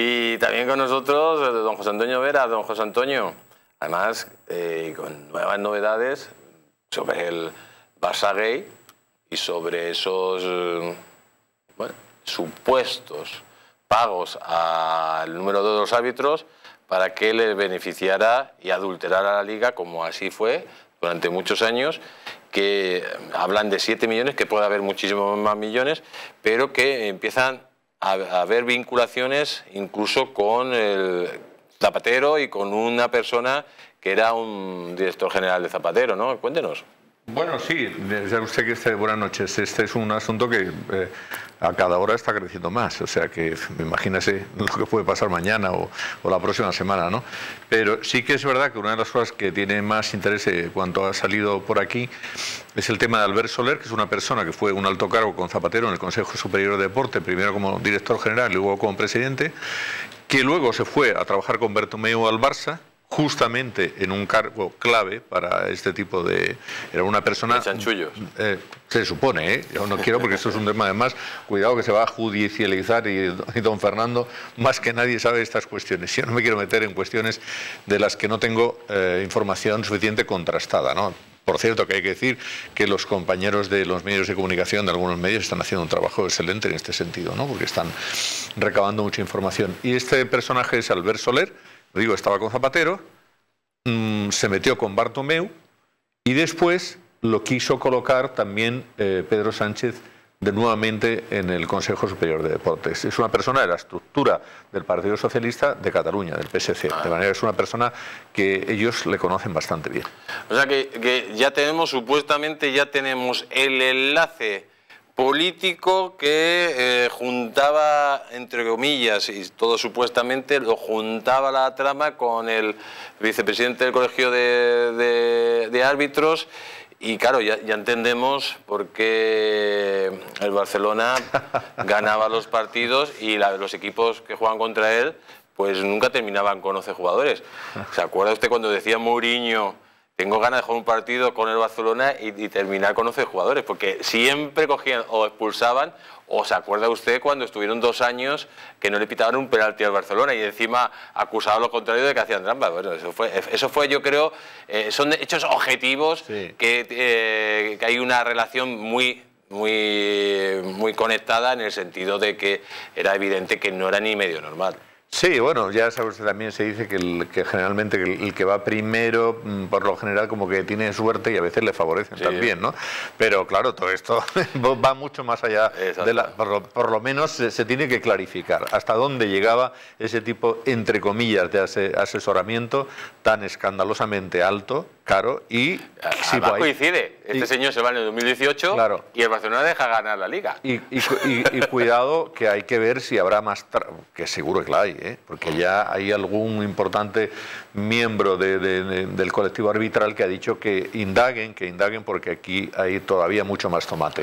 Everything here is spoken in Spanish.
Y también con nosotros, don José Antonio Vera, don José Antonio, además eh, con nuevas novedades sobre el Barça Gay y sobre esos eh, supuestos pagos al número de los árbitros para que les beneficiara y adulterara la liga, como así fue durante muchos años, que hablan de 7 millones, que puede haber muchísimos más millones, pero que empiezan a, haber vinculaciones incluso con el Zapatero y con una persona que era un director general de Zapatero, ¿no? Cuéntenos. Bueno, sí, ya usted que esté, buenas noches. Este es un asunto que eh, a cada hora está creciendo más, o sea que imagínese lo que puede pasar mañana o, la próxima semana, ¿no? Pero sí que es verdad que una de las cosas que tiene más interés en cuanto ha salido por aquí es el tema de Albert Soler, que es una persona que fue un alto cargo con Zapatero en el Consejo Superior de Deporte, primero como director general y luego como presidente, que luego se fue a trabajar con Bertomeu al Barça justamente en un cargo clave para este tipo de... Era una persona... chanchullos. Eh, se supone, ¿eh? Yo no quiero porque esto es un tema además, cuidado que se va a judicializar y, don Fernando más que nadie sabe estas cuestiones. Yo no me quiero meter en cuestiones de las que no tengo eh, información suficiente contrastada, ¿no? Por cierto, que hay que decir que los compañeros de los medios de comunicación, de algunos medios, están haciendo un trabajo excelente en este sentido, ¿no? porque están recabando mucha información. Y este personaje es Albert Soler, digo, estaba con Zapatero, mm, se metió con Bartomeu y después lo quiso colocar también eh, Pedro Sánchez de nuevamente en el Consejo Superior de Deportes. Es una persona de la estructura del Partido Socialista de Cataluña, del PSC. De manera que es una persona que ellos le conocen bastante bien. O sea que, que ya tenemos, supuestamente, ya tenemos el enlace político que eh, juntaba, entre comillas, y todo supuestamente, lo juntaba la trama con el vicepresidente del Colegio de, Árbitros. Y claro, ya, entendemos por qué el Barcelona ganaba los partidos y los equipos que juegan contra él pues nunca terminaban con 11 jugadores. ¿Se acuerda usted cuando decía Mourinho tengo ganas de jugar un partido con el Barcelona y, terminar con 11 jugadores, porque siempre cogían o expulsaban, o se acuerda usted cuando estuvieron dos años que no le pitaban un penalti al Barcelona y encima acusaban lo contrario de que hacían trampa. Bueno, eso fue, eso fue yo creo, eh, son hechos objetivos que, eh, que hay una relación muy muy, muy conectada en el sentido de que era evidente que no era ni medio normal. Sí, bueno, ya sabes que también se dice que, el, que generalmente el, que va primero, mm, por lo general, como que tiene suerte y a veces le favorecen también, ¿no? Pero claro, todo esto va mucho más allá de la. Por lo, menos se, tiene que clarificar hasta dónde llegaba ese tipo, entre comillas, de asesoramiento tan escandalosamente alto caro y... si coincide, este señor se va en el 2018 y el Barcelona deja ganar la Liga. Y, cuidado que hay que ver si habrá más... que seguro que la hay, ¿eh? porque ya hay algún importante miembro del colectivo arbitral que ha dicho que indaguen, que indaguen porque aquí hay todavía mucho más tomate.